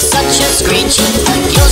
such a screeching. You'll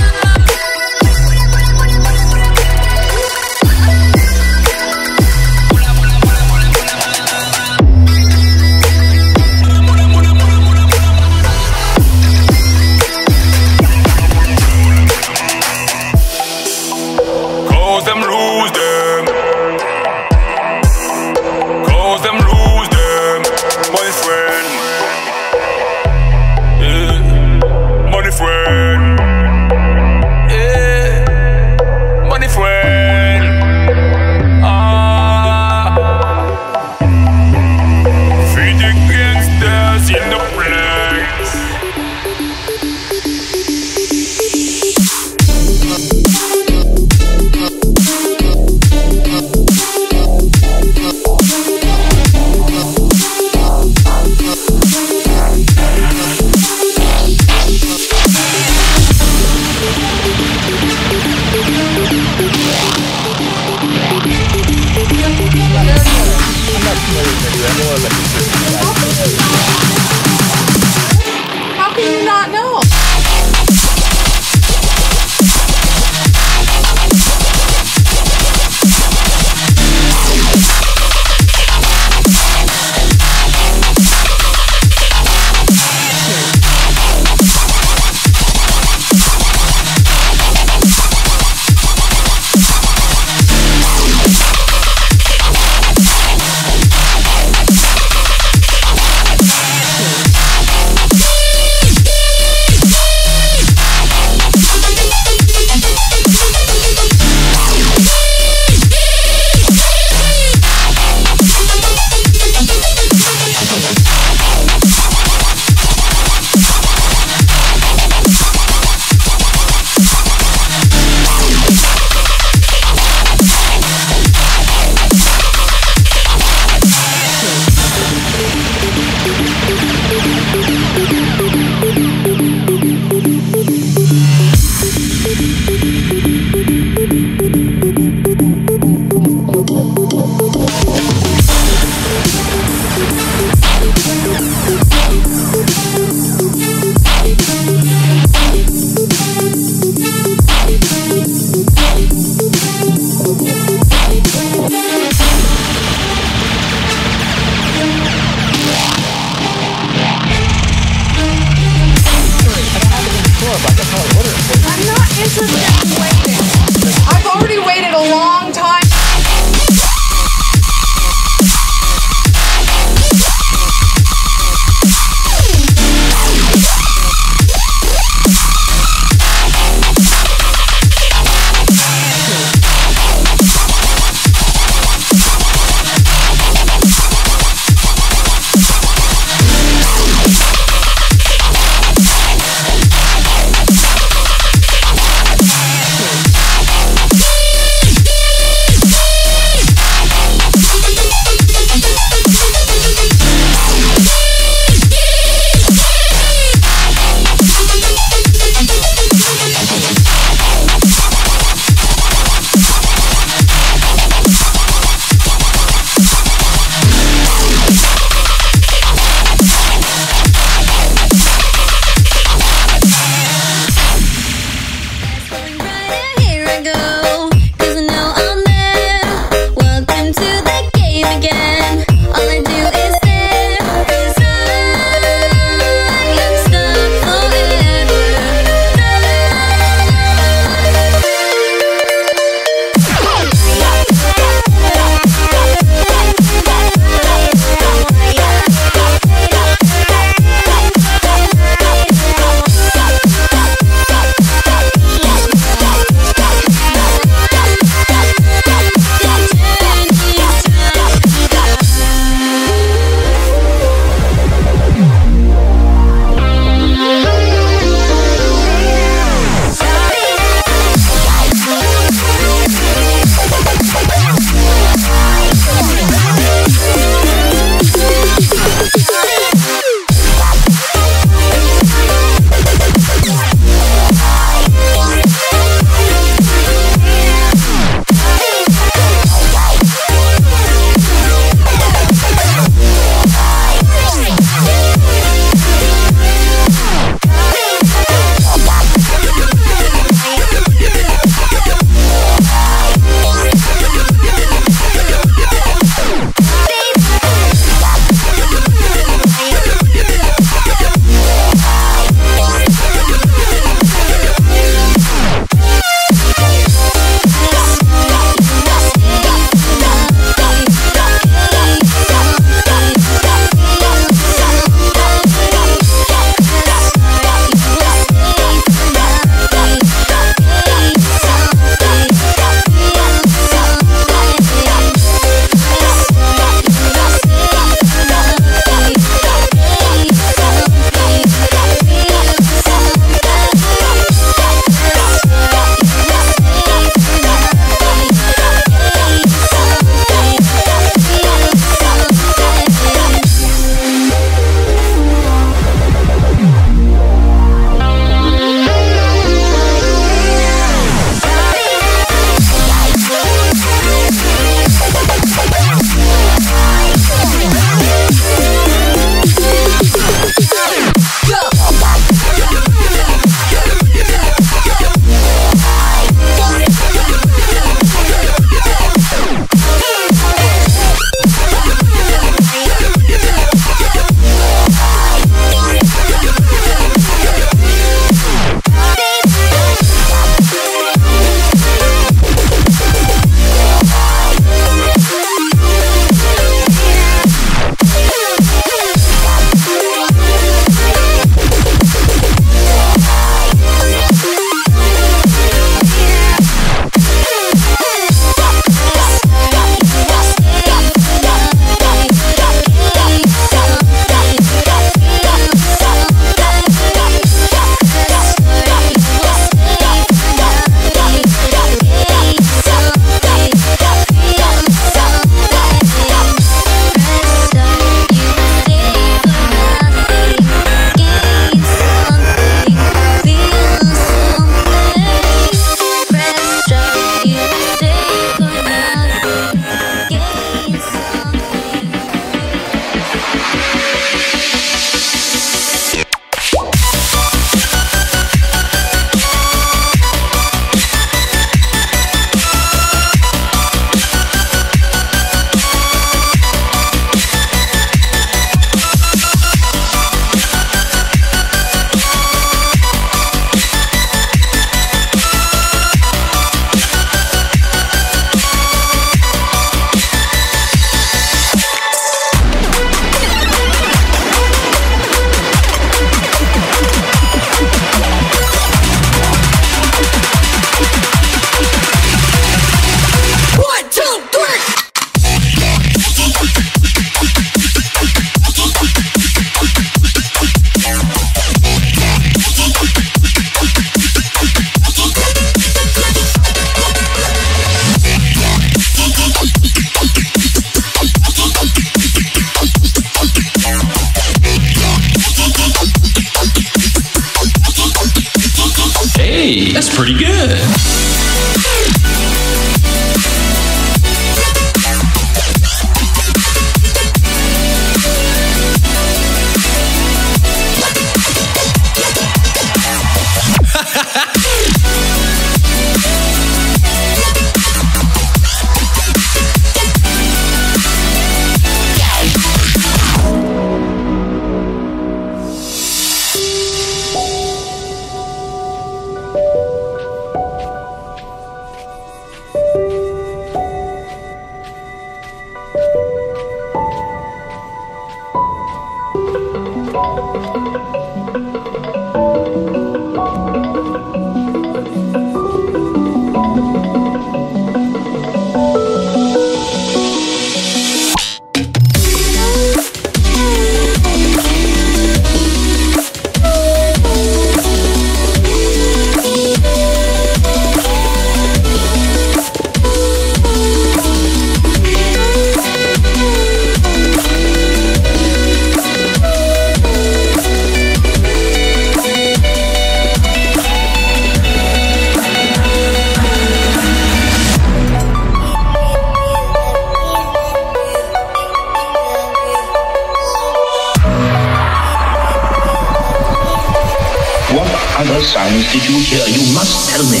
did you hear? You must tell me.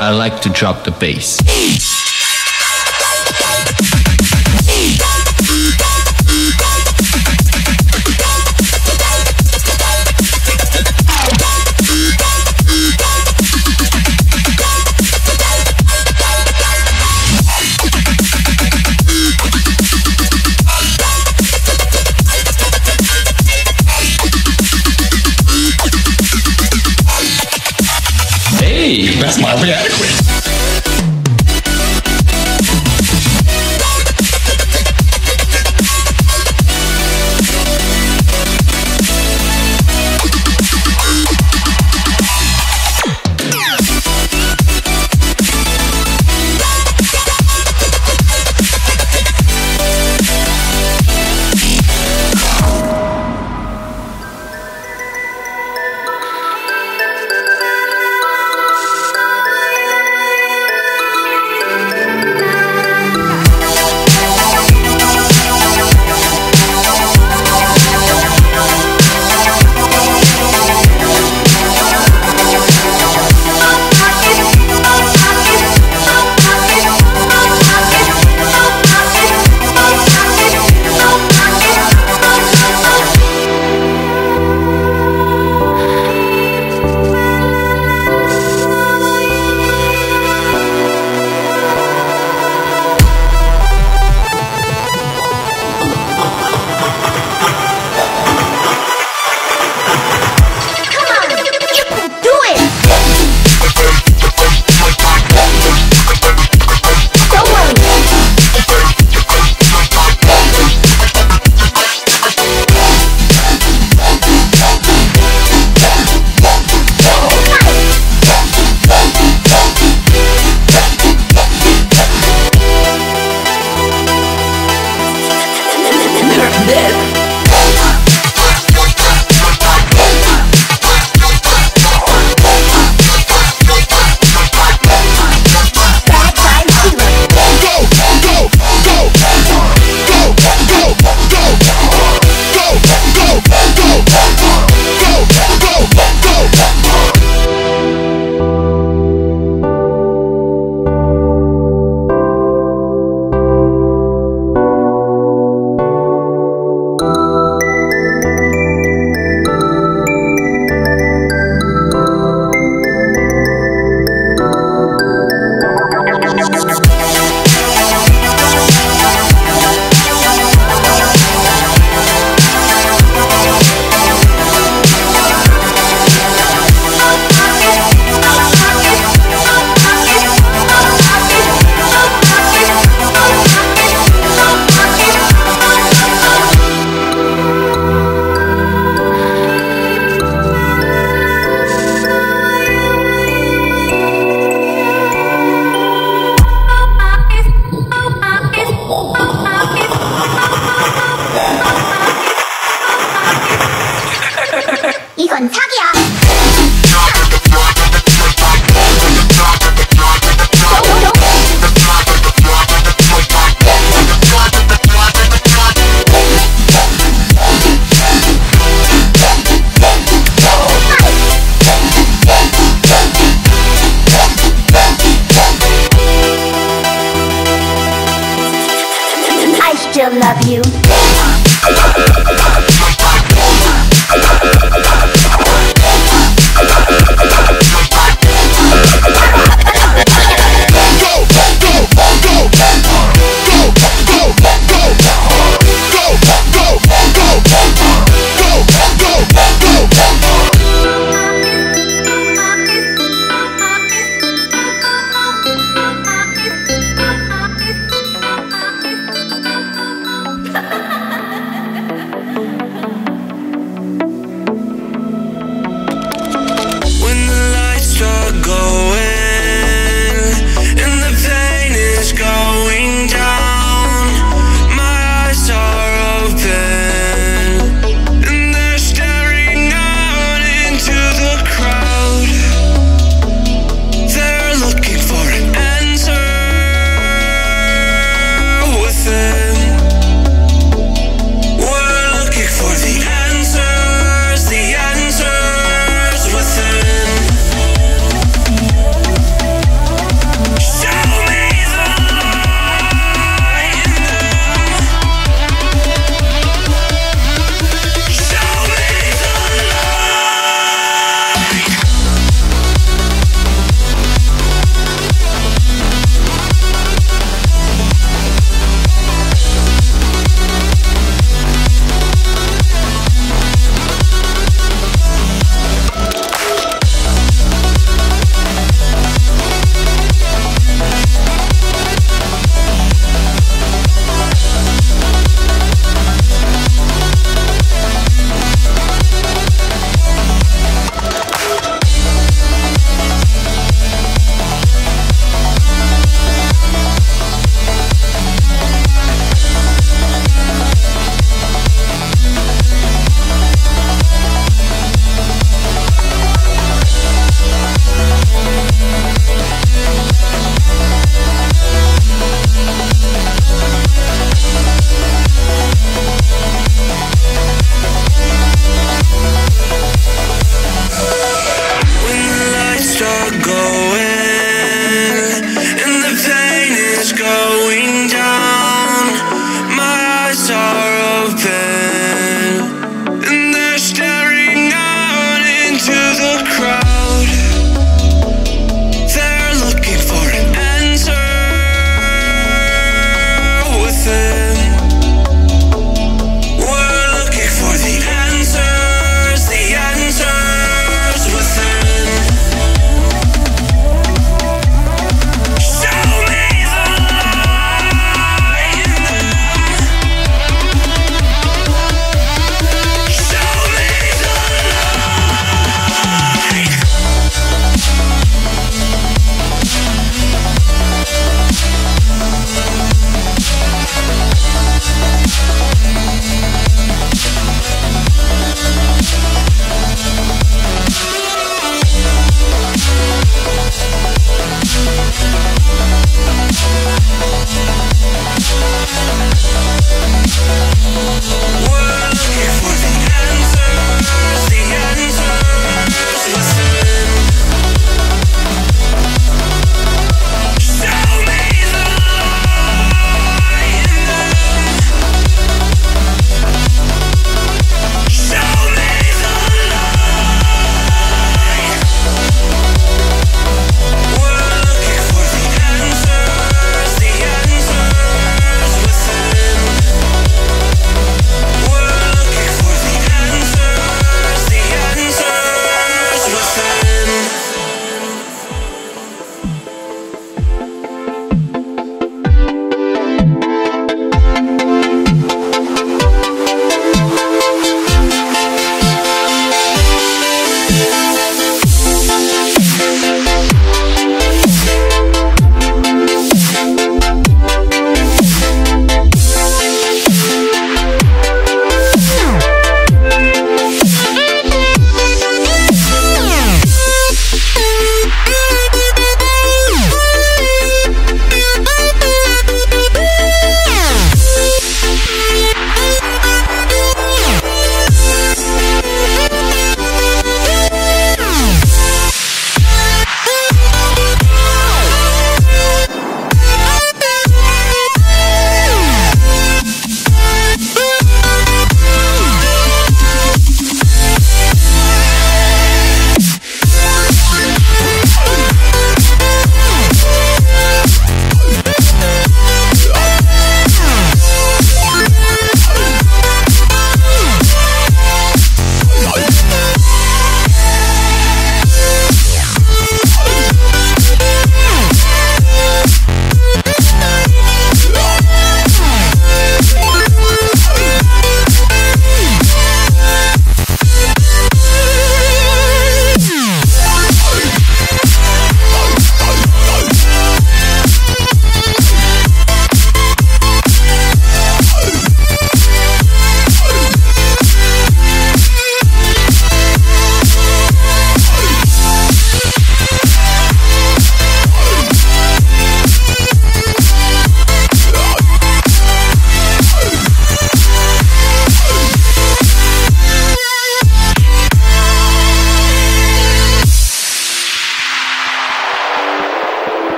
I like to drop the bass.